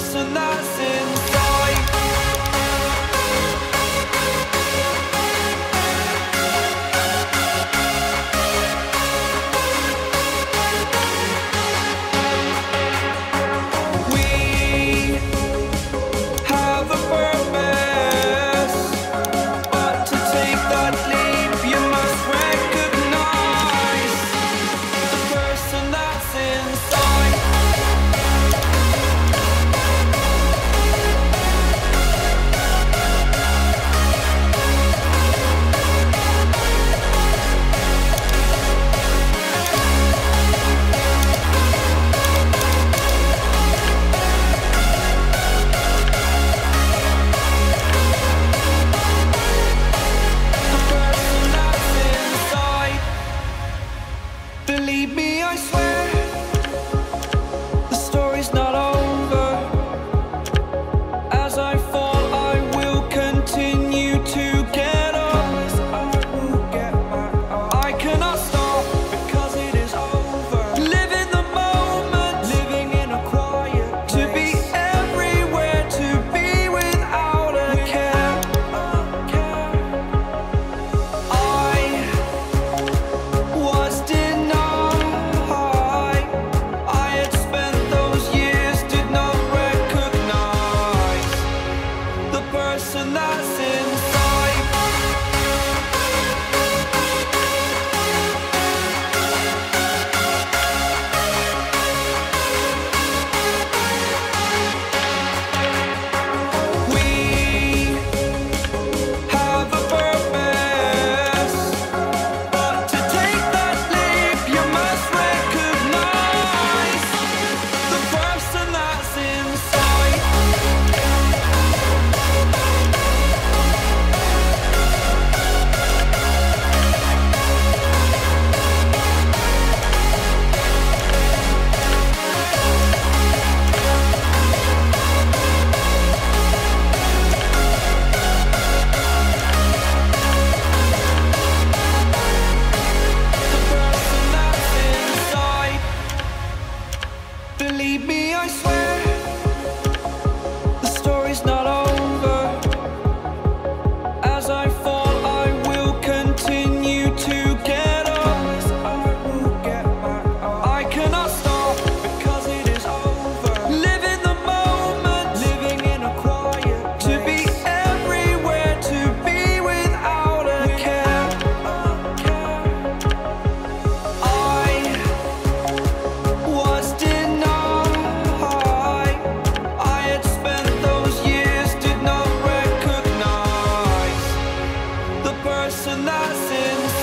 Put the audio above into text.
personas en So nothing.